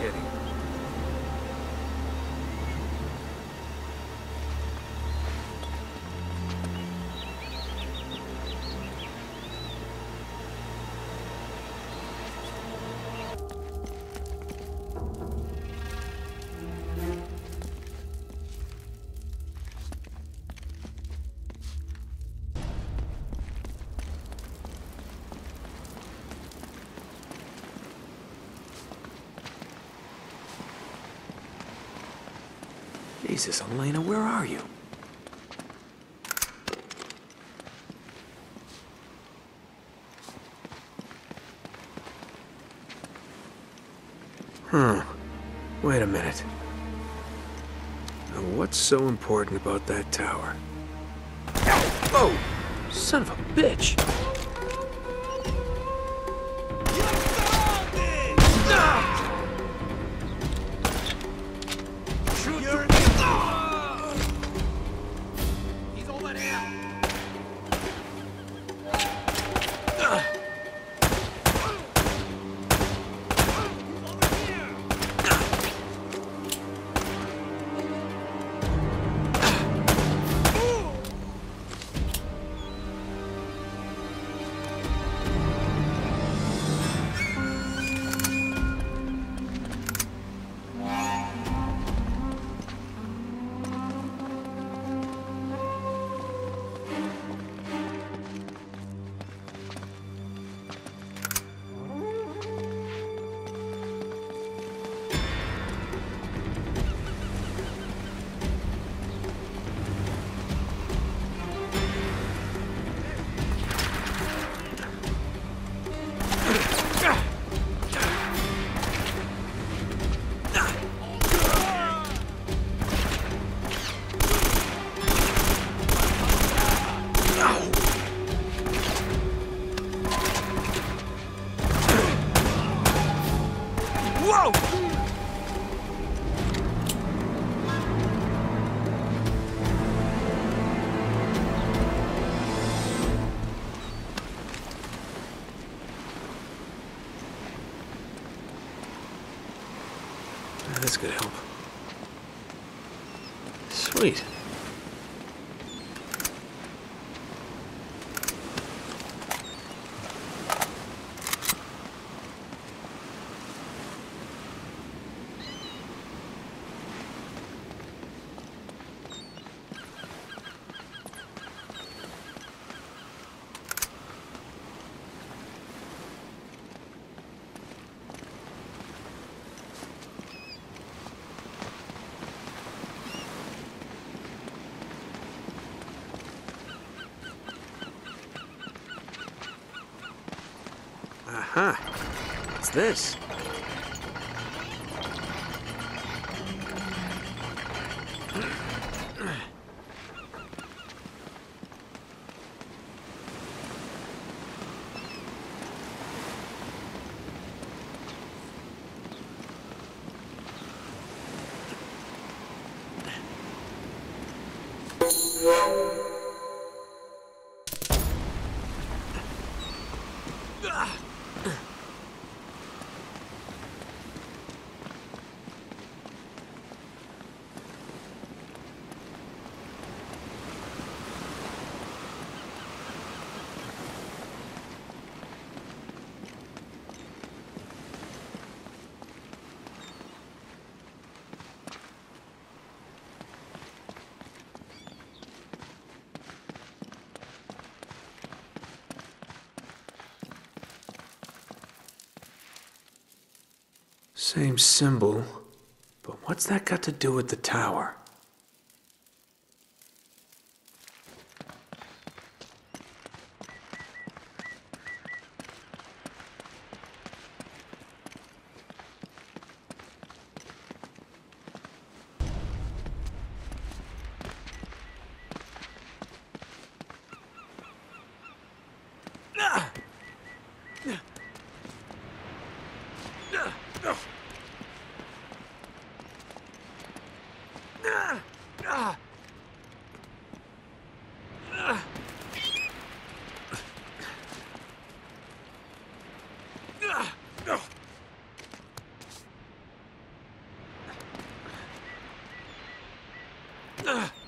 Iya. Jesus, Elena, where are you? Huh. Wait a minute. Now, what's so important about that tower? Oh! Son of a bitch! Sweet. This? Same symbol, but what's that got to do with the tower? Ugh.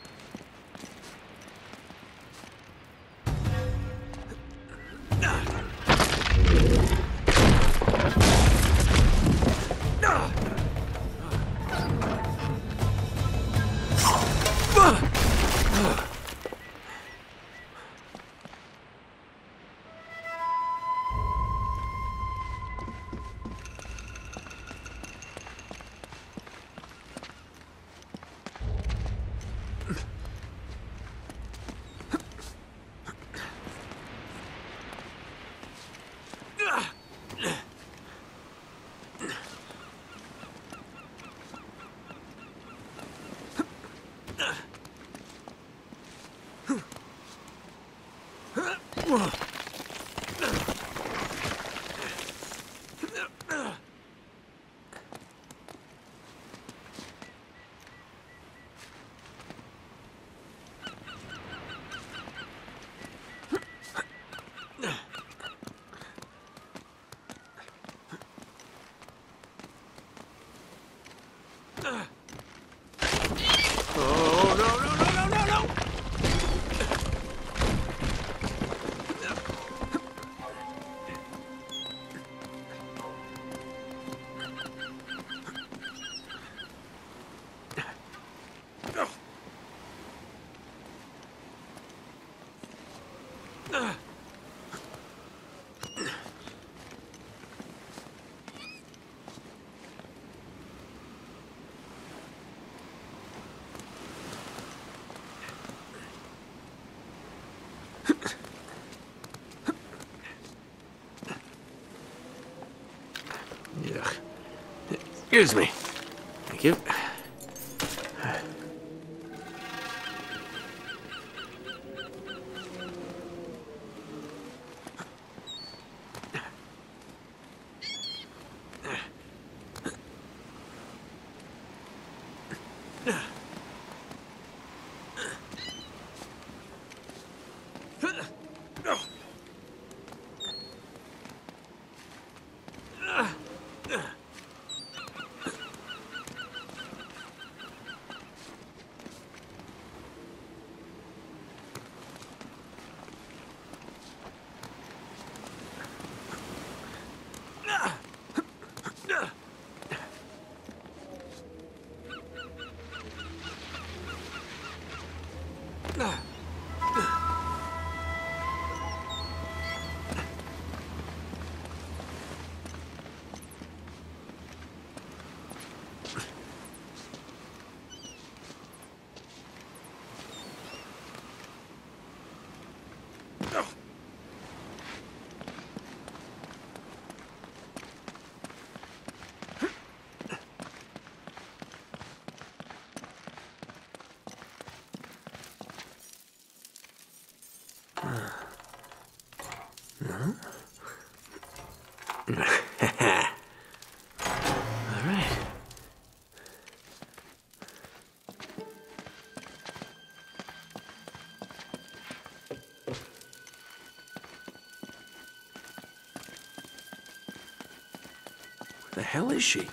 Excuse me. Thank you. All right. Where the hell is she?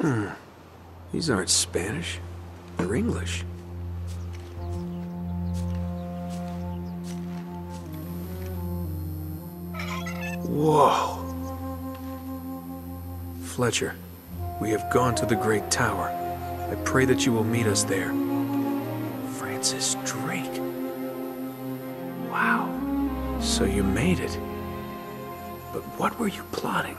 Hmm. These aren't Spanish. They're English. Whoa. Fletcher, we have gone to the Great Tower. I pray that you will meet us there. Francis Drake. Wow. So you made it. But what were you plotting?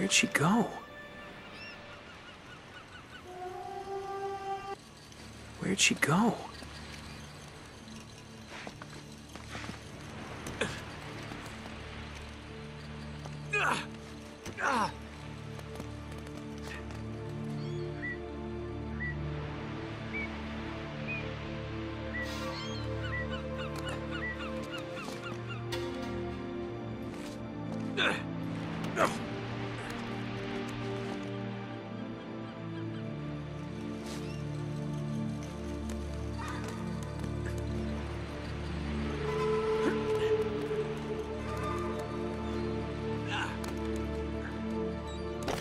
Where'd she go? Where'd she go?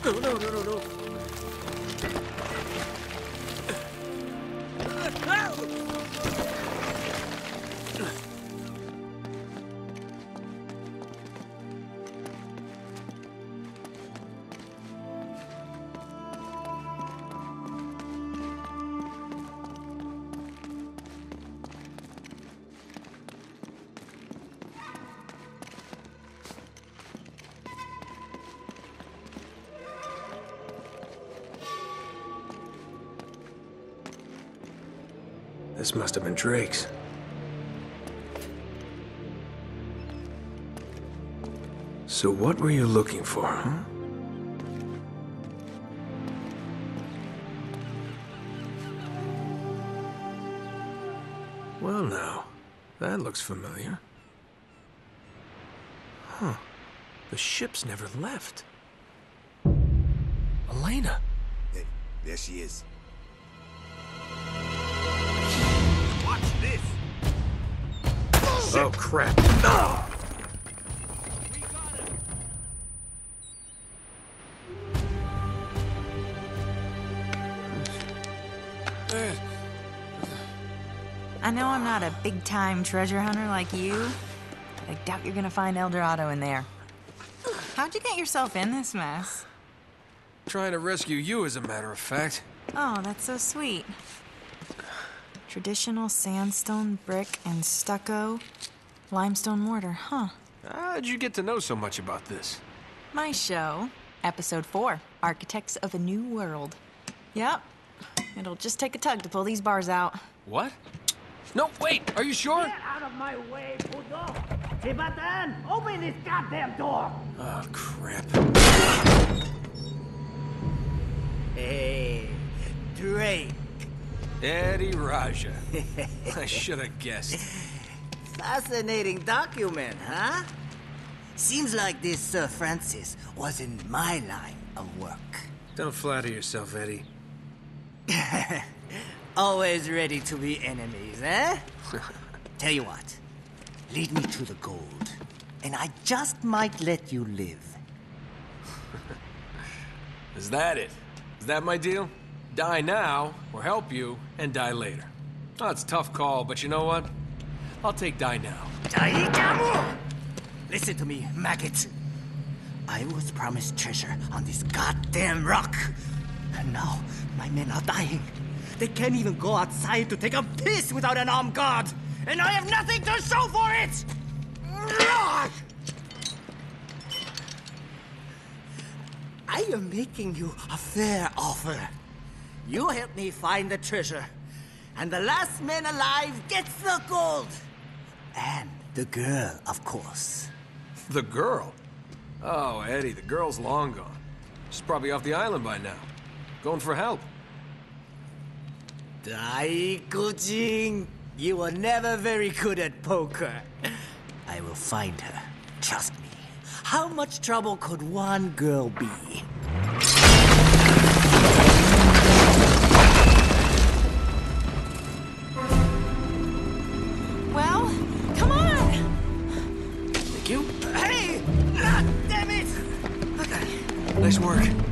No, no, no, no, no. This must have been Drake's. So what were you looking for, huh? Well now, that looks familiar. Huh. The ship's never left. Elena. Hey, there she is. Oh, crap. No! I know I'm not a big time treasure hunter like you, but I doubt you're gonna find El Dorado in there. How'd you get yourself in this mess? Trying to rescue you, as a matter of fact. Oh, that's so sweet. Traditional sandstone, brick, and stucco, limestone mortar, huh? How'd you get to know so much about this? My show, episode four Architects of a New World. Yep, it'll just take a tug to pull these bars out. What? No, wait, are you sure? Get out of my way, puto! Chibatan, open this goddamn door! Oh, crap. Hey, Drake. Eddy Raja. I should have guessed. Fascinating document, huh? Seems like this Sir Francis was in my line of work. Don't flatter yourself, Eddy. Always ready to be enemies, eh? Tell you what, lead me to the gold, and I just might let you live. Is that it? Is that my deal? Die now, or help you, and die later. Oh, it's a tough call, but you know what? I'll take die now. Listen to me, maggot. I was promised treasure on this goddamn rock. And now my men are dying. They can't even go outside to take a piss without an armed guard. And I have nothing to show for it! I am making you a fair offer. You help me find the treasure, and the last man alive gets the gold. And the girl, of course. The girl? Oh, Eddy, the girl's long gone. She's probably off the island by now. Going for help. Dai Daikujin, you were never very good at poker. I will find her. Trust me. How much trouble could one girl be? Nice work.